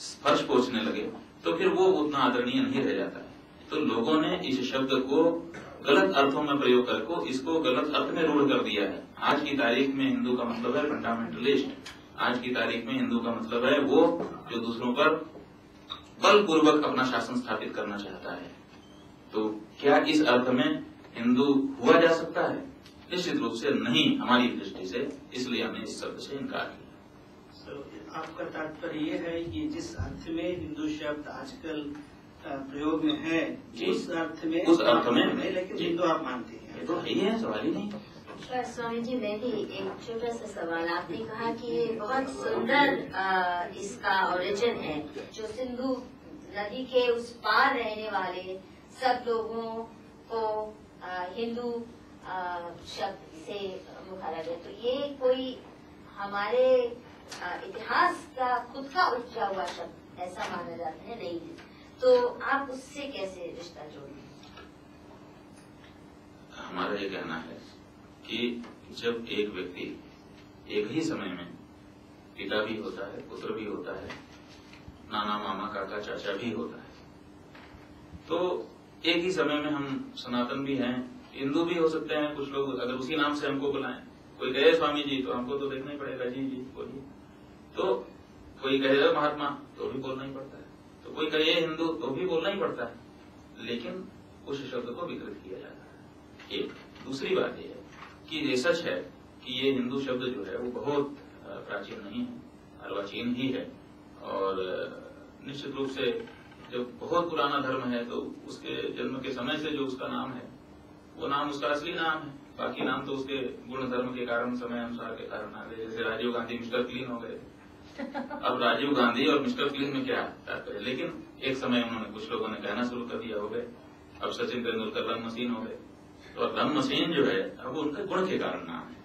स्पर्श पहुँचने लगे तो फिर वो उतना आदरणीय नहीं रह जाता है। तो लोगों ने इस शब्द को गलत अर्थों में प्रयोग करके इसको गलत अर्थ में रूढ़ कर दिया है। आज की तारीख में हिंदू का मतलब है फंडामेंटलिस्ट आज की तारीख में हिंदू का मतलब है वो जो दूसरों पर बलपूर्वक अपना शासन स्थापित करना चाहता है। तो क्या इस अर्थ में हिंदू हुआ जा सकता है? निश्चित रूप से नहीं, हमारी दृष्टि से। इसलिए हमने इस शब्द से इनकार किया। तो आपका तात्पर्य ये है कि जिस अर्थ में हिंदू शब्द आजकल प्रयोग में है। उस अर्थ में उस अर्थ में? नहीं, लेकिन हिंदू आप मानते हैं। तो है ही सवाल ही नहीं। पर स्वामी जी मैं भी एक छोटा सा सवाल आपने कहा कि ये बहुत सुंदर इसका ओरिजिन है। जो सिंधु नदी के उस पार रहने वाले सब लोगों को हिंदू शब्द से मुखारा गया तो ये कोई हमारे इतिहास का खुद का उपजा हुआ शब्द, ऐसा माना जाता है, नहीं तो आप उससे कैसे रिश्ता जोड़ें हमारा ये कहना है कि जब एक व्यक्ति एक ही समय में पिता भी होता है, पुत्र भी होता है, नाना, मामा, काका, चाचा भी होता है तो एक ही समय में हम सनातन भी हैं, हिंदू भी हो सकते हैं, कुछ लोग अगर उसी नाम से हमको बुलाएँ, कोई कहे स्वामी जी तो हमको तो देखना ही पड़ेगा, जी जी, बोलिए। तो कोई कहे महात्मा तो भी बोलना ही पड़ता है। तो कोई कहे हिंदू तो भी बोलना ही पड़ता है। लेकिन उस शब्द को विकृत किया जाता है। एक दूसरी बात यह है कि ये सच है कि ये हिंदू शब्द जो है, वो बहुत प्राचीन नहीं है, अर्वाचीन ही है। और निश्चित रूप से जब बहुत पुराना धर्म है तो उसके जन्म के समय से जो उसका नाम है, वो नाम उसका असली नाम है। बाकी नाम तो उसके गुण धर्म के कारण, समय अनुसार के कारण आ गए। जैसे राजीव गांधी मिस्टर क्लीन हो गए। अब राजीव गांधी और मिस्टर क्लीन में क्या तात्पर्य लेकिन एक समय उन्होंने कुछ लोगों ने कहना शुरू कर दिया, हो गए। अब सचिन तेंदुलकर रन मशीन हो गए। तो रन मशीन जो है, अब उनके गुण के कारण नाम है।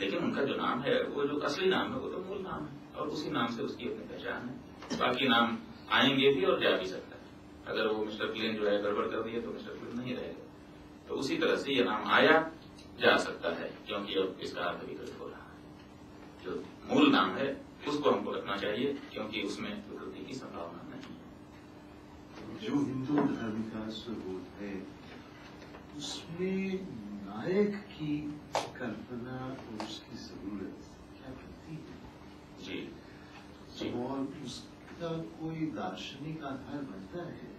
लेकिन उनका जो नाम है, वो जो असली नाम है, वो तो मूल नाम है, और उसी नाम से उसकी अपनी पहचान है। बाकी नाम आएँगे भी और जा भी सकता है। अगर वो मिस्टर क्लीन जो है गड़बड़ कर दिए तो मिस्टर क्लीन नहीं रहेगा। तो उसी तरह से ये नाम आया, जा सकता है, क्योंकि अब इसका अर्थ विकृत हो रहा है। जो मूल नाम है उसको हमको रखना चाहिए क्योंकि उसमें विकृति की संभावना नहीं है। जो हिंदू धर्म का स्वरूप है उसमें नायक की कल्पना और उसकी ज़रूरत क्या करती है? जी। जी। और उसका कोई दार्शनिक आधार बनता है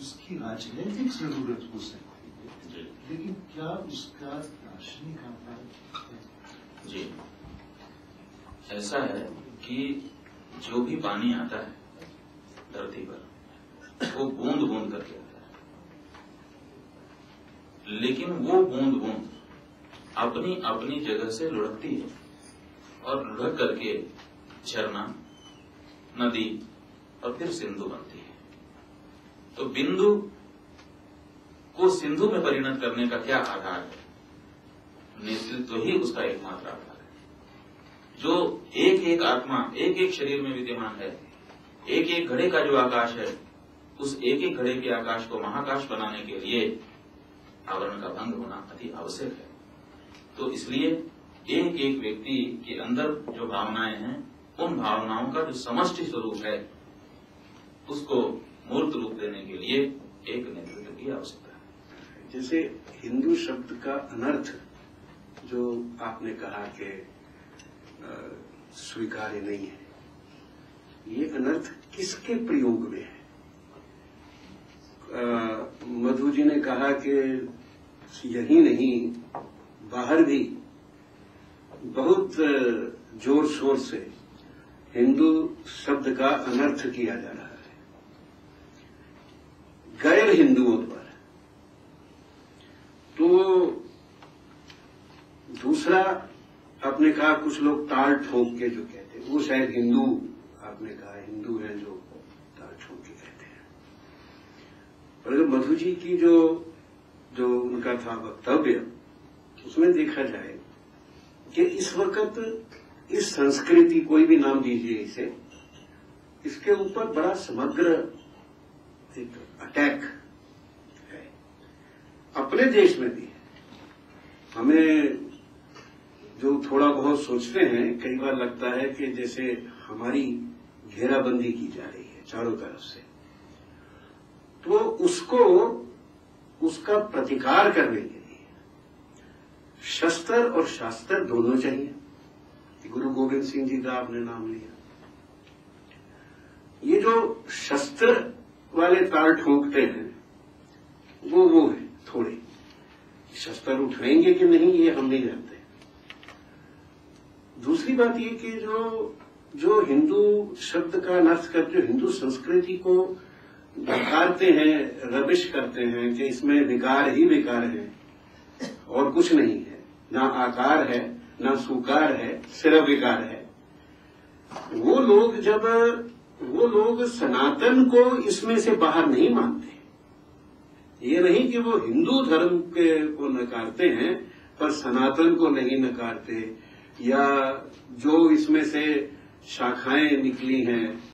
उसकी राजनीतिक ज़रूरत हो सकती है लेकिन क्या उसका दार्शनिक आधार है? जी। ऐसा है कि जो भी पानी आता है धरती पर, वो बूंद बूंद करके आता है। लेकिन वो बूंद बूंद अपनी अपनी जगह से लुढ़कती है और लुढ़क करके झरना, नदी और फिर सिंधु बनती है। तो बिंदु को सिंधु में परिणत करने का क्या आधार है? नेतृत्व तो ही उसका एकमात्र आधार जो एक एक आत्मा, एक एक शरीर में विद्यमान है, एक एक घड़े का जो आकाश है, उस एक एक घड़े के आकाश को महाकाश बनाने के लिए आवरण का भंग होना अति आवश्यक है। तो इसलिए एक एक व्यक्ति के अंदर जो भावनाएँ हैं, उन भावनाओं का जो समष्टि स्वरूप है, उसको मूर्त रूप देने के लिए एक नेतृत्व की आवश्यकता है। जैसे हिंदू शब्द का अनर्थ, जो आपने कहा कि स्वीकार्य नहीं है। ये अनर्थ किसके प्रयोग में है? मधु जी ने कहा कि यही नहीं, बाहर भी बहुत ज़ोर शोर से हिंदू शब्द का अनर्थ किया जा रहा है। गैर हिंदुओं द्वारा तो दूसरा आपने कहा कुछ लोग ताल ठोक के जो कहते हैं, वो शायद हिंदू, आपने कहा हिंदू हैं जो ताल ठोक के कहते हैं। पर अगर मधु जी की जो जो उनका था वक्तव्य, उसमें देखा जाए कि इस वक्त इस संस्कृति, कोई भी नाम दीजिए इसे, इसके ऊपर बड़ा समग्र एक अटैक है। अपने देश में भी। हमें जो थोड़ा बहुत सोचते हैं, कई बार लगता है कि जैसे हमारी घेराबंदी की जा रही है चारों तरफ़ से तो उसको, उसका प्रतिकार करने के लिए शस्त्र और शास्त्र दोनों चाहिए। गुरु गोविंद सिंह जी का आपने नाम लिया। ये जो शस्त्र वाले ताल ठोंकते हैं, वो वो है थोड़े। शस्त्र उठाएँगे कि नहीं, ये हम नहीं जानते। दूसरी बात ये कि जो जो हिंदू शब्द का अनर्थ कर जो हिंदू संस्कृति को नकारते हैं, रबिश करते हैं, कि इसमें विकार ही विकार है, और कुछ नहीं है। ना आकार है, ना सुकार है, सिर्फ़ विकार है। वो लोग जब, वो लोग सनातन को इसमें से बाहर नहीं मानते। ये नहीं कि वो हिंदू धर्म के को नकारते हैं, पर सनातन को नहीं नकारते। या जो इसमें से शाखाएँ निकली हैं